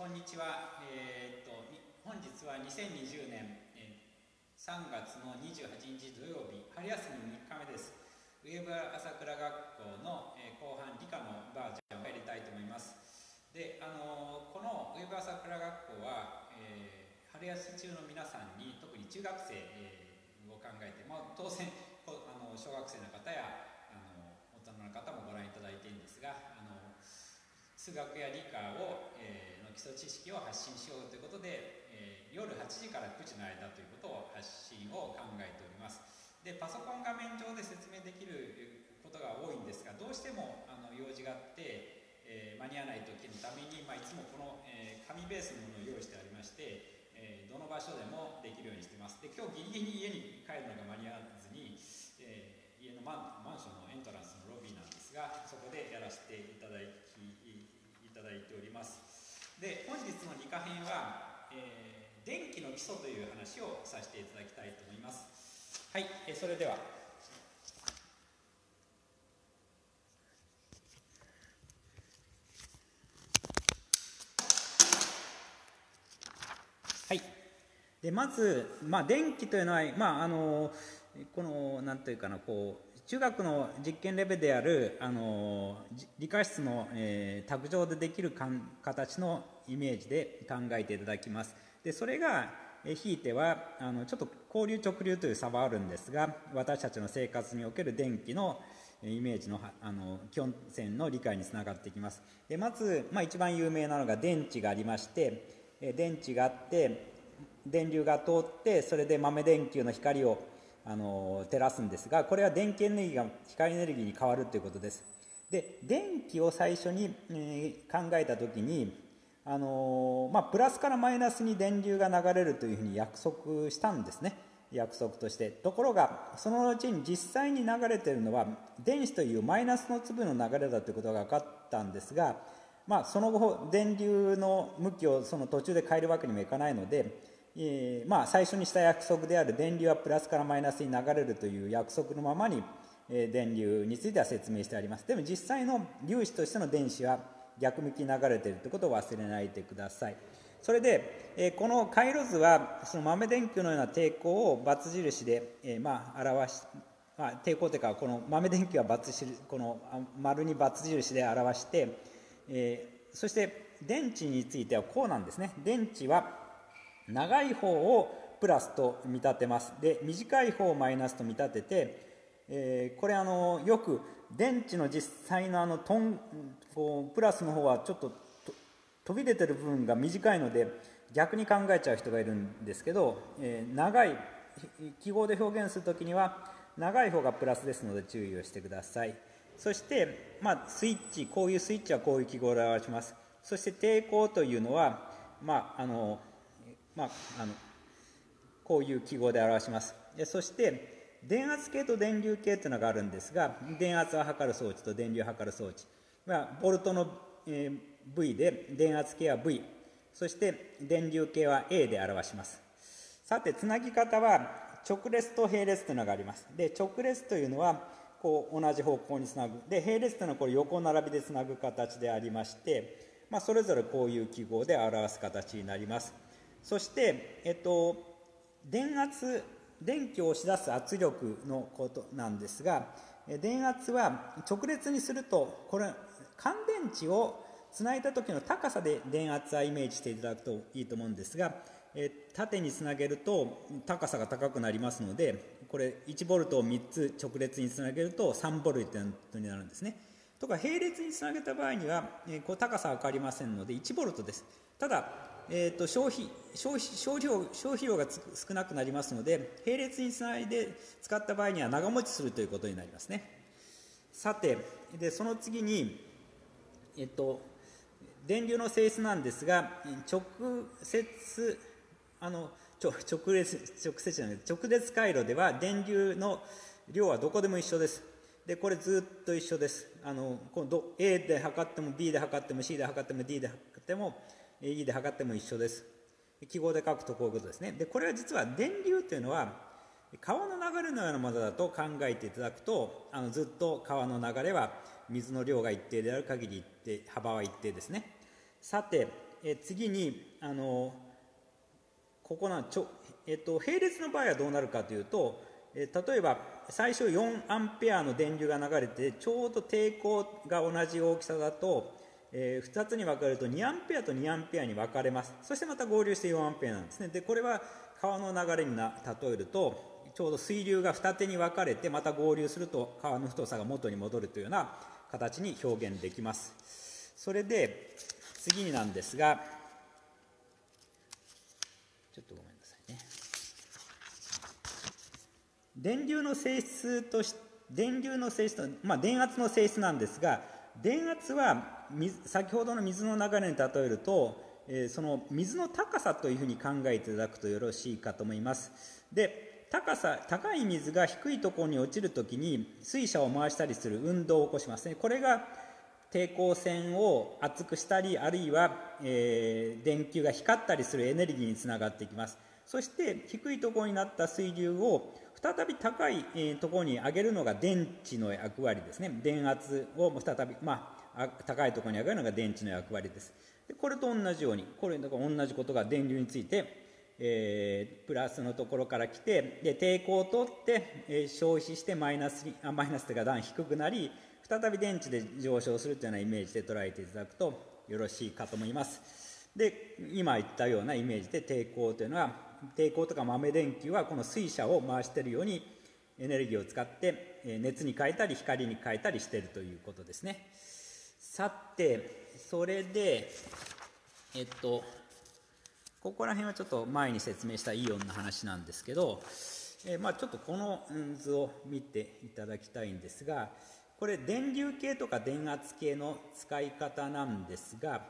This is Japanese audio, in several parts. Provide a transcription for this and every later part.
こんにちは、えー、っと本日は2020年、えー、3月の28日土曜日春休み3日目です。上部朝倉学校の、えー、後半理科のバージョンを入れたいと思います。であのこの上部朝倉学校は、え春休み中の皆さんに特に中学生、えを考えて、まあ、当然あの小学生の方やあの大人の方もご覧いただいているんですがあの数学や理科を、えの基礎知識を発信しようということで、えー、夜8時から9時の間ということを発信を考えております。でパソコン画面上で説明できることが多いんですがどうしてもあの用事があって、えー、間に合わない時のために、まあ、いつもこの、えー、紙ベースのものを用意してありまして、えどの場所でもできるようにしてます。で今日ギリギリ家に帰るのが間に合わずに、え家のマンマンションのエントランスのロビーなんですがそこでやらせていただきいただいております。で本日の理科編は、えー、電気の基礎という話をさせていただきたいと思います。はい、えそれでは。はい。でまず、まあ、電気というのは、まあ、あのこのなんというかなこう中学の実験レベルであるあの理科室の、えー、卓上でできるかん形のイメージで考えていただきます。でそれが、えひいてはあのちょっと交流直流という差はあるんですが私たちの生活における電気のイメージのあの基本線の理解につながっていきます。でまず、まあ、一番有名なのが電池がありまして電池があって電流が通ってそれで豆電球の光をあの照らすんですがこれは電気エネルギーが光エネルギーに変わるということです。で電気を最初に、え、考えた時にあのまあ、プラスからマイナスに電流が流れるというふうに約束したんですね。約束として。ところがその後に実際に流れてるのは電子というマイナスの粒の流れだということが分かったんですが、まあ、その後電流の向きをその途中で変えるわけにもいかないのでえー、まあ、最初にした約束である電流はプラスからマイナスに流れるという約束のままに、えー、電流については説明してあります。でも実際の粒子としての電子は逆向きに流れているということを忘れないでください。それで、えー、この回路図はその豆電球のような抵抗を×印で、えー、まあ表しまあ、抵抗というかこの豆電球は×印この丸に×印で表して、えー、そして電池についてはこうなんですね。電池は長い方をプラスと見立てます。で短い方をマイナスと見立てて、えー、これあのよく電池の実際のあのトンこうプラスの方はちょっと飛び出てる部分が短いので逆に考えちゃう人がいるんですけど、えー、長い記号で表現する時には長い方がプラスですので注意をしてください。そして、まあ、スイッチこういうスイッチはこういう記号で表します。そして抵抗というのは、まあ、あのまあ、あのこういう記号で表します。でそして電圧計と電流計というのがあるんですが電圧を測る装置と電流を測る装置、まあ、ボルトの、えー、V で電圧計は V そして電流計は A で表します。さてつなぎ方は直列と並列というのがあります。で直列というのはこう同じ方向につなぐ。で並列というのはこれ横並びでつなぐ形でありまして、まあ、それぞれこういう記号で表す形になります。そして、えっと、電圧電気を押し出す圧力のことなんですが電圧は直列にするとこれ乾電池をつないだ時の高さで電圧はイメージしていただくといいと思うんですがえ縦につなげると高さが高くなりますのでこれ1ボルトを3つ直列につなげると3ボルトになるんですね。とか並列につなげた場合にはこう高さは変わりませんので1ボルトです。ただえーと、消費消費消費量消費量が少なくなりますので並列につないで使った場合には長持ちするということになりますね。さてでその次に、えっと、電流の性質なんですが直接あの直列直接じゃない直列回路では電流の量はどこでも一緒です。でこれずっと一緒です。あの今度 A で測っても B で測っても C で測っても D で測っても E で測っても一緒です。記号で書くとこういうことですね。でこれは実は電流というのは川の流れのようなものだと考えていただくとあのずっと川の流れは水の量が一定である限り一定幅は一定ですね。さてえ次にあのここなちょ、えっと、並列の場合はどうなるかというと、え例えば最初4アンペアの電流が流れてちょうど抵抗が同じ大きさだと、えー、2つに分かれると2アンペアと2アンペアに分かれます。そしてまた合流して4アンペアなんですね。でこれは川の流れにな例えるとちょうど水流が二手に分かれてまた合流すると川の太さが元に戻るというような形に表現できます。それで次になんですがちょっとごめんなさいね。電流の性質とし電流の性質まあ、電圧の性質なんですが電圧は先ほどの水の流れに例えると、え、その水の高さというふうに考えていただくとよろしいかと思います。で高さ高い水が低いところに落ちるときに水車を回したりする運動を起こしますね。これが抵抗線を厚くしたりあるいは、えー、電球が光ったりするエネルギーにつながっていきます。そして低いところになった水流を再び高い、えー、ところに上げるのが電池の役割ですね。電圧を再び、まあ、高いところに上げるのが電池の役割です。でこれと同じようにこれと同じことが電流についてえー、プラスのところから来てで抵抗を取って、えー、消費してマイナスにあマイナスというか段低くなり再び電池で上昇するというようなイメージで捉えていただくとよろしいかと思います。で今言ったようなイメージで抵抗というのは抵抗とか豆電球はこの水車を回しているようにエネルギーを使って熱に変えたり光に変えたりしているということですね。さてそれでえっとここら辺はちょっと前に説明したイオンの話なんですけど、えー、まあ、ちょっとこの図を見ていただきたいんですがこれ電流計とか電圧計の使い方なんですが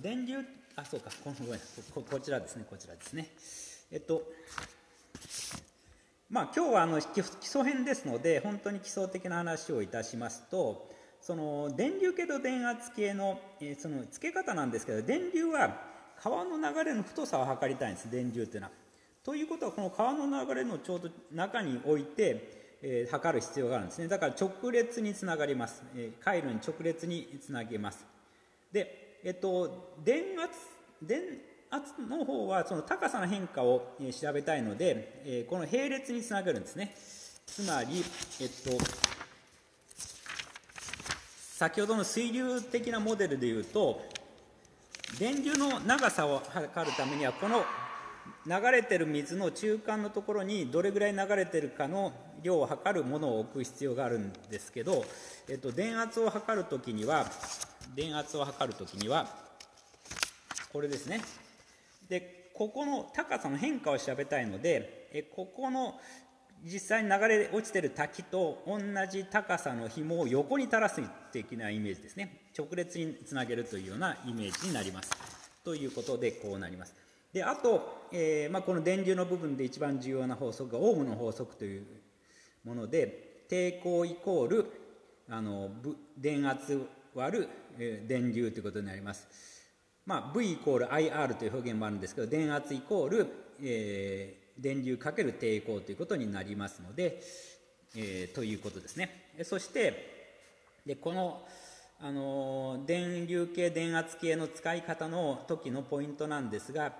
電流あそうかこのごめんここちらですねこちらですね。えっとまあ今日はあの基礎編ですので本当に基礎的な話をいたしますとその電流計と電圧計の、えその付け方なんですけど電流は川の流れの太さを測りたいんです電流っていうのは。ということはこの川の流れのちょうど中に置いて、えー、測る必要があるんですね。だから直列につながります、えー、回路に直列につなげます。で、えっと、電圧電圧の方はその高さの変化を、調べたいので、えー、この並列につなげるんですね。つまりえっと先ほどの水流的なモデルでいうと電流の長さを測るためにはこの流れてる水の中間のところにどれぐらい流れてるかの量を測るものを置く必要があるんですけど、えっと、電圧を測るときには電圧を測るときにはこれですね。でここの高さの変化を調べたいのでえここの実際に流れ落ちてる滝と同じ高さの紐を横に垂らす的なイメージですね。直列につなげるというようなイメージになります。ということでこうなります。であと、えーまあ、この電流の部分で一番重要な法則がオームの法則というもので抵抗イコールあの電圧割る、えー、電流ということになります。まあ、V イコール IR という表現もあるんですけど電圧イコール、え電流かける抵抗ということになりますので、えー、ということですね。そしてでこのあの電流計電圧計の使い方の時のポイントなんですが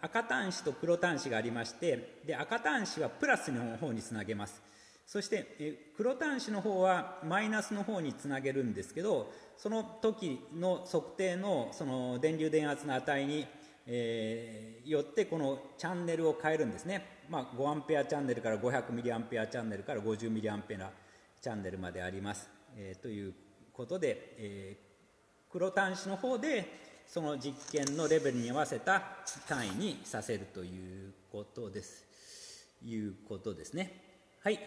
赤端子と黒端子がありましてで赤端子はプラスの方につなげますそして黒端子の方はマイナスの方につなげるんですけどその時の測定のその電流電圧の値にえー、よってこのチャンネルを変えるんですね、まあ、5アンペアチャンネルから500ミリアンペアチャンネルから50ミリアンペアチャンネルまであります、えー、ということで、えー、黒端子の方でその実験のレベルに合わせた単位にさせるということです。いうことですね。はい。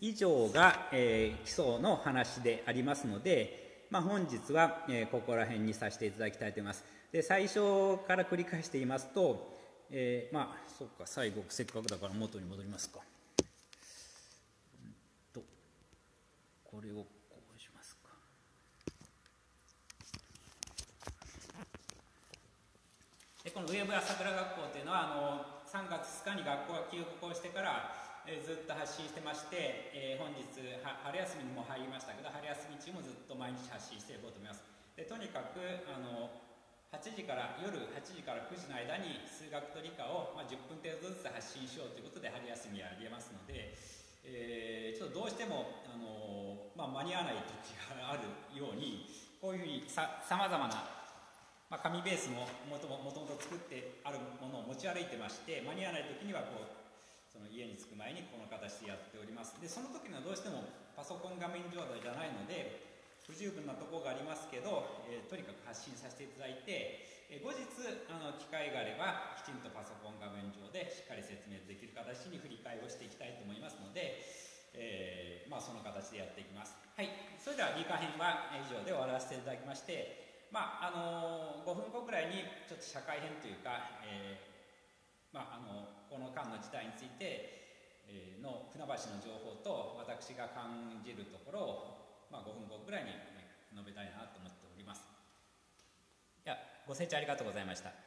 以上が、えー、基礎の話でありますので、まあ、本日は、えー、ここら辺にさせていただきたいと思います。で最初から繰り返して言いますと、えー、まあそっか最後せっかくだから元に戻りますか。とこれをこうしますか。でこの上部朝倉学校というのはあの3月2日に学校が休校してから、え、ずっと発信してまして、えー、本日は春休みにも入りましたけど春休み中もずっと毎日発信していこうと思います。でとにかくあの8時から夜8時から9時の間に数学と理科を、まあ、10分程度ずつ発信しようということで春休みはありえますので、えー、ちょっとどうしても、あのまあ、間に合わない時があるようにこういうふうにさまざまな、まあ、紙ベースももともと作ってあるものを持ち歩いてまして間に合わない時にはこうその家に着く前にこの形でやっております。でその時にはどうしてもパソコン画面状態じゃないので不十分なところがありますけど、えー、とにかく発信させていただいて、えー、後日あの機会があればきちんとパソコン画面上でしっかり説明できる形に振り返りをしていきたいと思いますので、えー、まあ、その形でやっていきます。はい。それでは理科編は以上で終わらせていただきましてまああの5分後くらいにちょっと社会編というか、えまあ、あのこの間の事態についての船橋の情報と私が感じるところをまあ、5分後ぐらいに述べたいなと思っております。いやご清聴ありがとうございました。